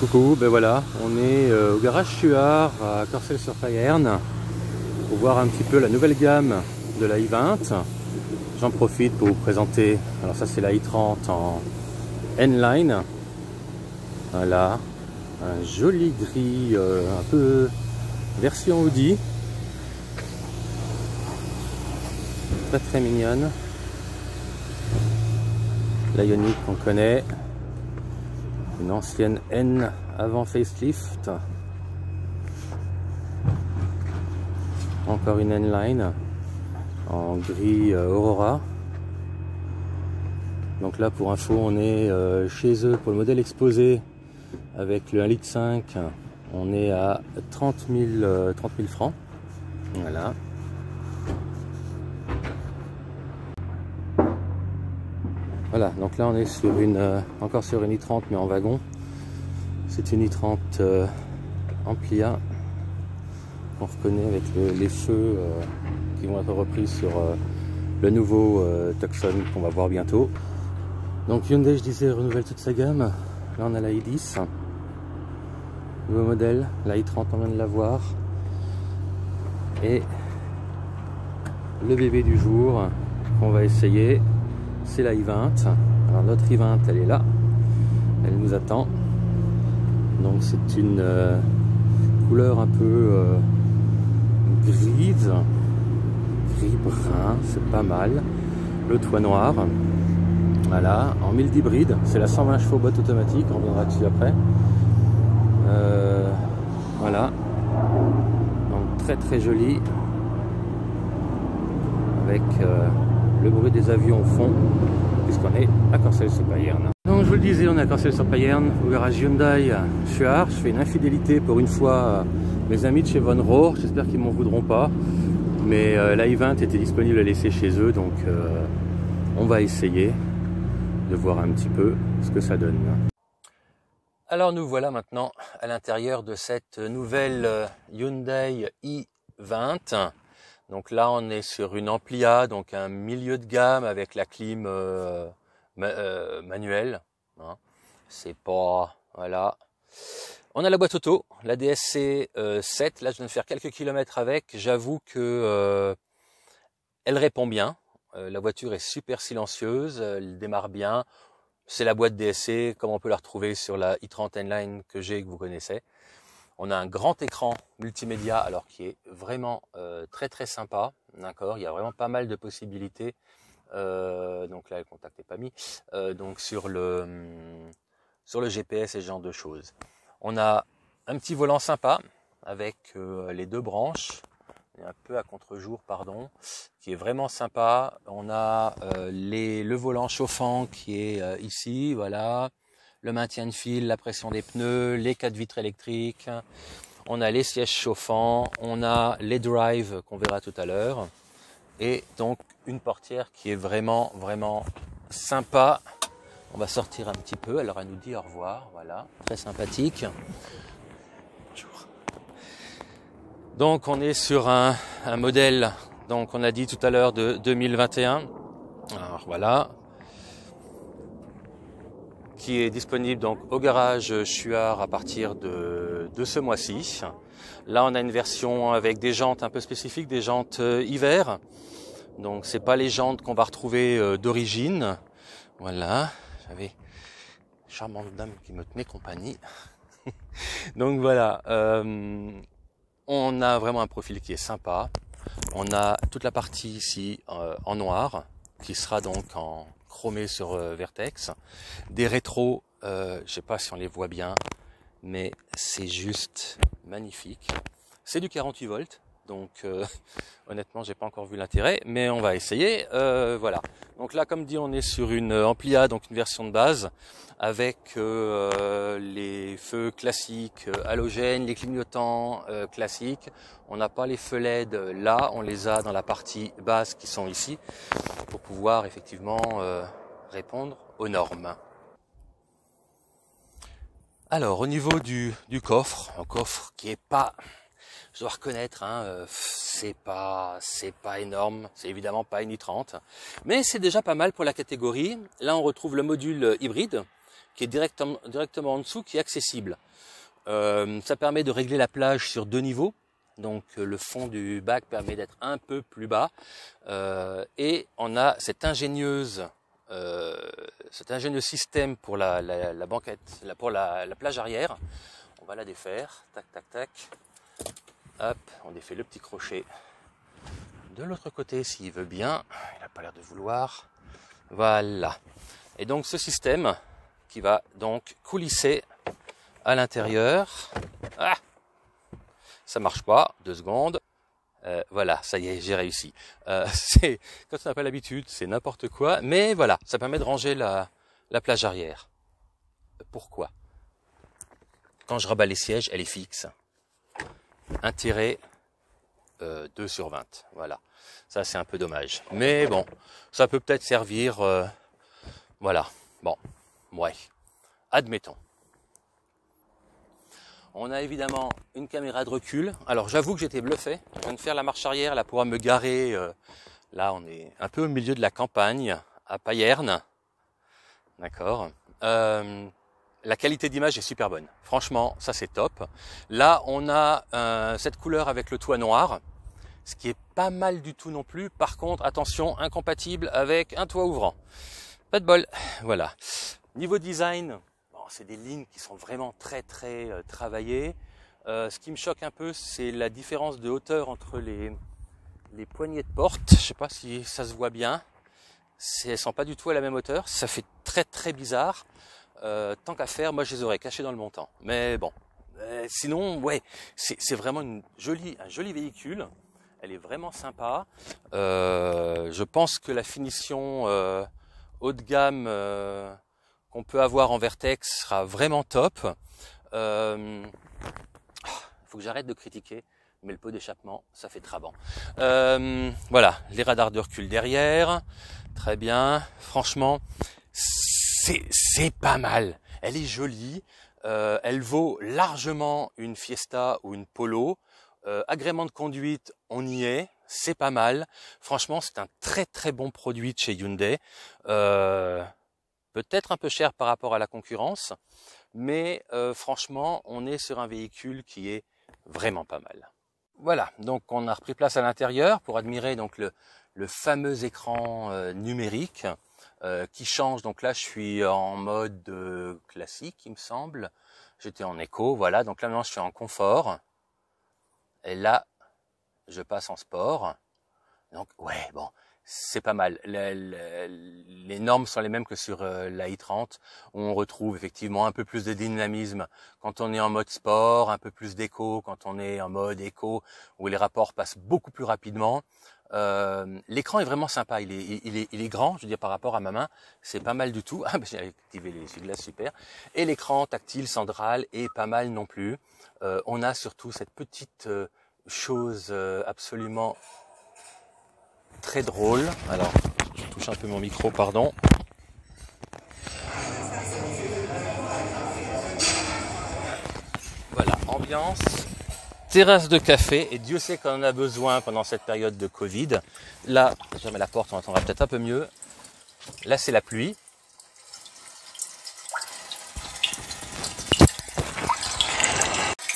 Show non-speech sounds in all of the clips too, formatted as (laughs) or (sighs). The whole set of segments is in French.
Coucou, ben voilà, on est euh, au garage Suard à Corcelles-sur-Payerne pour voir un petit peu la nouvelle gamme de la i20. J'en profite pour vous présenter, alors ça c'est la i30 en N-Line. Voilà, un joli gris, euh, un peu version Audi. Très très mignonne. La Ioniq qu'on connaît. Une ancienne N avant facelift. Encore une N-Line en gris euh, Aurora. Donc là pour info on est euh, chez eux pour le modèle exposé avec le 1,5 litre on est à 30 000, 30 000 francs. Voilà. Voilà, donc là on est sur une, euh, encore sur une i30 mais en wagon. C'est une i30 euh, Amplia qu'on reconnaît avec les feux euh, qui vont être repris sur le nouveau Tucson qu'on va voir bientôt. Donc Hyundai, je disais, renouvelle toute sa gamme. Là on a la i10, nouveau modèle, la i30 on vient de la voir. Et le bébé du jour qu'on va essayer, c'est la i20. Alors notre i20, elle est là. Elle nous attend. Donc c'est une euh, couleur un peu euh, grise, gris brun, c'est pas mal. Le toit noir. Voilà, en 1000 d'hybride, c'est la 120 chevaux boîte automatique, on reviendra dessus après. Euh, voilà, donc très très joli, avec le bruit des avions au fond, puisqu'on est à Corcelles-sur-Payerne. Donc je vous le disais, on est à Corcelles-sur-Payerne, au garage Hyundai Chuar. Je fais une infidélité pour une fois mes amis de chez Von Rohr, j'espère qu'ils m'en voudront pas. Mais euh, la i20 était disponible à laisser chez eux, donc euh, on va essayer de voir un petit peu ce que ça donne. Alors nous voilà maintenant à l'intérieur de cette nouvelle euh, Hyundai i20. Donc là, on est sur une Amplia, donc un milieu de gamme avec la clim euh, euh, manuelle. Hein. C'est pas voilà. On a la boîte auto, la DSC 7. Euh, là, je viens de faire quelques kilomètres avec. J'avoue que elle répond bien. la voiture est super silencieuse, elle démarre bien. C'est la boîte DSC, comme on peut la retrouver sur la i30 N-Line que j'ai que vous connaissez. On a un grand écran multimédia, alors qui est vraiment euh, très très sympa, d'accord? Il y a vraiment pas mal de possibilités. Euh, donc là, le contact n'est pas mis. Euh, donc sur le hum, sur le GPS et ce genre de choses. On a un petit volant sympa avec les deux branches, un peu à contre-jour, pardon, qui est vraiment sympa. On a les, le volant chauffant qui est ici, voilà le maintien de fil, la pression des pneus, les quatre vitres électriques, on a les sièges chauffants, on a les drives qu'on verra tout à l'heure, et donc une portière qui est vraiment, vraiment sympa. On va sortir un petit peu, alors elle nous dit au revoir, voilà, très sympathique. Donc on est sur un, un modèle, donc on a dit tout à l'heure de 2021. Alors voilà, qui est disponible donc au garage Chuard à partir de, de ce mois-ci. Là, on a une version avec des jantes un peu spécifiques, des jantes euh, hiver. Donc, c'est pas les jantes qu'on va retrouver euh, d'origine. Voilà, j'avais charmante dame qui me tenait compagnie. (laughs) donc voilà, euh, on a vraiment un profil qui est sympa. On a toute la partie ici en noir, qui sera donc en chromé sur euh, Vertex. Des rétros, euh, je sais pas si on les voit bien, mais c'est juste magnifique. C'est du 48 volts, donc euh, (laughs) honnêtement j'ai pas encore vu l'intérêt, mais on va essayer. Euh, voilà. Donc là, comme dit, on est sur une Amplia, donc une version de base avec euh, les feux classiques halogènes, les clignotants classiques. On n'a pas les feux LED là, on les a dans la partie basse qui sont ici pour pouvoir effectivement répondre aux normes. Alors au niveau du, du coffre, un coffre qui est pas je dois reconnaître, hein, euh, c'est pas, c'est pas énorme, c'est évidemment pas une i30, mais c'est déjà pas mal pour la catégorie. Là, on retrouve le module hybride qui est directement, directement en dessous, qui est accessible. Euh, ça permet de régler la plage sur deux niveaux. Donc euh, le fond du bac permet d'être un peu plus bas. Euh, et on a cette ingénieuse, cet ingénieux système pour la, banquette, pour la, plage arrière. On va la défaire. Tac, tac, tac. Hop, on défait le petit crochet de l'autre côté s'il veut bien. Il n'a pas l'air de vouloir. Voilà. Et donc ce système qui va donc coulisser à l'intérieur. Ah ça marche pas, deux secondes. Euh, voilà, ça y est, j'ai réussi. Euh, (laughs) quand on n'a pas l'habitude, c'est n'importe quoi, mais voilà, ça permet de ranger la, la plage arrière. Pourquoi? Quand je rabats les sièges, elle est fixe. Intérêt euh, 2 sur 20. Voilà. Ça, c'est un peu dommage. Mais bon, ça peut peut-être servir. Euh, voilà. Bon, ouais. Admettons. On a évidemment une caméra de recul. Alors j'avoue que j'étais bluffé. Je viens de faire la marche arrière là pour me garer. Euh, là, on est un peu au milieu de la campagne, à Payerne. D'accord. Euh, la qualité d'image est super bonne. Franchement, ça c'est top. Là, on a euh, cette couleur avec le toit noir, ce qui est pas mal du tout non plus. Par contre, attention, incompatible avec un toit ouvrant. Pas de bol. (sighs) Voilà. Niveau design, c'est des lignes qui sont vraiment très très euh, travaillées. Euh, ce qui me choque un peu, c'est la différence de hauteur entre les, les poignées de porte. Je sais pas si ça se voit bien. Elles sont pas du tout à la même hauteur. Ça fait très très bizarre. Euh, tant qu'à faire, moi je les aurais cachées dans le montant. Mais bon. sinon, ouais, c'est vraiment une jolie, un joli véhicule. Elle est vraiment sympa. je pense que la finition haut de gamme qu'on peut avoir en vertex sera vraiment top. Euh, faut que j'arrête de critiquer, mais le pot d'échappement, ça fait trabant. Euh, voilà, les radars de recul derrière, très bien. Franchement, c'est pas mal. Elle est jolie, euh, elle vaut largement une Fiesta ou une Polo. agrément de conduite, on y est, c'est pas mal. Franchement, c'est un très très bon produit de chez Hyundai. Euh, peut-être un peu cher par rapport à la concurrence, mais euh, franchement, on est sur un véhicule qui est vraiment pas mal. Voilà, donc on a repris place à l'intérieur pour admirer donc le, fameux écran euh, numérique euh, qui change. Donc là, je suis en mode classique, il me semble. J'étais en éco, voilà. Donc là maintenant, je suis en confort. Et là, je passe en sport. Donc ouais, bon, c'est pas mal. Les, normes sont les mêmes que sur euh, la i30, où on retrouve effectivement un peu plus de dynamisme quand on est en mode sport, un peu plus d'écho quand on est en mode éco, où les rapports passent beaucoup plus rapidement. Euh, l'écran est vraiment sympa, il est, grand, je veux dire par rapport à ma main, c'est pas mal du tout. (laughs) Ah, j'ai activé les glaces, super. Et l'écran tactile central est pas mal non plus. Euh, on a surtout cette petite chose absolument très drôle. Alors, je touche un peu mon micro, pardon. Voilà, ambiance, terrasse de café, et Dieu sait qu'on en a besoin pendant cette période de Covid. Là, je mets la porte, on entendra peut-être un peu mieux. Là, c'est la pluie.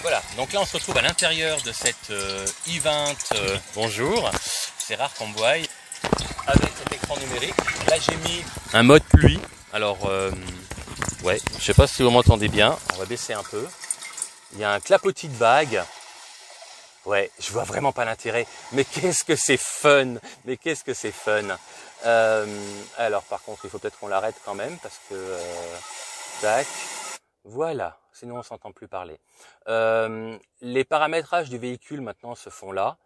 Voilà, donc là on se retrouve à l'intérieur de cette euh, i20 euh, bonjour c'est rare qu'on voie avec cet écran numérique. Là j'ai mis un mode pluie. Alors euh, ouais, je sais pas si vous m'entendez bien. On va baisser un peu. Il y a un clapotis de vagues. Ouais, je vois vraiment pas l'intérêt. Mais qu'est-ce que c'est fun Mais qu'est-ce que c'est fun euh, Alors par contre, il faut peut-être qu'on l'arrête quand même parce que euh, tac. Voilà, sinon on s'entend plus parler. les paramétrages du véhicule maintenant se font là.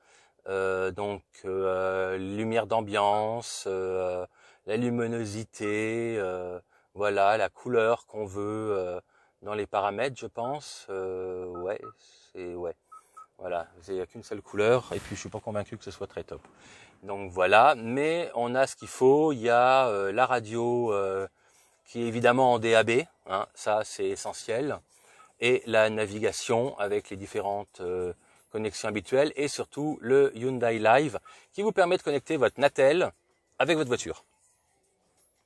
Euh, donc euh, lumière d'ambiance, euh, la luminosité, voilà, la couleur qu'on veut dans les paramètres, je pense. ouais, c'est ouais. Voilà, il n'y a qu'une seule couleur et puis je suis pas convaincu que ce soit très top. Donc voilà, mais on a ce qu'il faut. Il y a la radio qui est évidemment en DAB, hein, ça c'est essentiel, et la navigation avec les différentes connexion habituelle, et surtout le Hyundai Live, qui vous permet de connecter votre Natel avec votre voiture.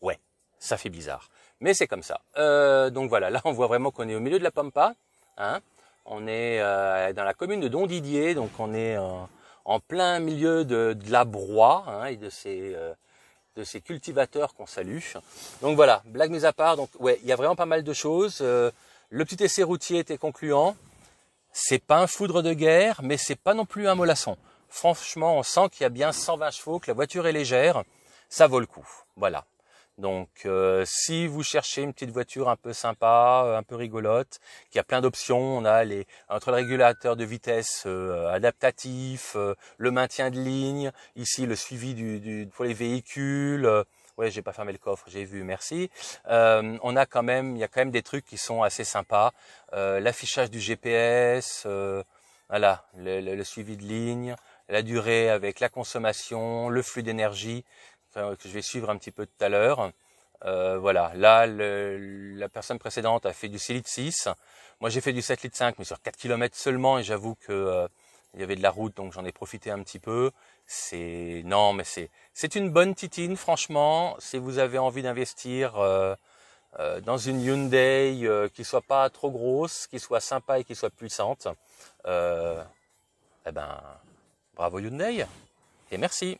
Ouais, ça fait bizarre. Mais c'est comme ça. Euh, donc voilà, là on voit vraiment qu'on est au milieu de la Pampa. Hein. On est euh, dans la commune de Don Didier, donc on est en plein milieu de, la broie hein, et de ces, euh, de ces cultivateurs qu'on salue. Donc voilà, blague mise à part, donc ouais, il y a vraiment pas mal de choses. le petit essai routier était concluant. C'est pas un foudre de guerre, mais c'est pas non plus un mollasson. Franchement, on sent qu'il y a bien 120 chevaux, que la voiture est légère, ça vaut le coup. Voilà. Donc, euh, si vous cherchez une petite voiture un peu sympa, euh, un peu rigolote, qui a plein d'options, on a les entre le régulateur de vitesse euh, adaptatif, le maintien de ligne, ici le suivi du, du pour les véhicules. ouais, j'ai pas fermé le coffre, j'ai vu, merci. on a quand même, il y a quand même des trucs qui sont assez sympas. L'affichage du GPS, voilà, le, le suivi de ligne, la durée avec la consommation, le flux d'énergie que je vais suivre un petit peu tout à l'heure. Euh, voilà, là, la personne précédente a fait du 6 litres 6. Moi, j'ai fait du 7 litres 5, mais sur 4 km seulement, et j'avoue que euh, il y avait de la route, donc j'en ai profité un petit peu. C'est non, mais c'est c'est une bonne titine, franchement. Si vous avez envie d'investir euh, dans une Hyundai qui soit pas trop grosse, qui soit sympa et qui soit puissante, eh ben, bravo Hyundai et merci.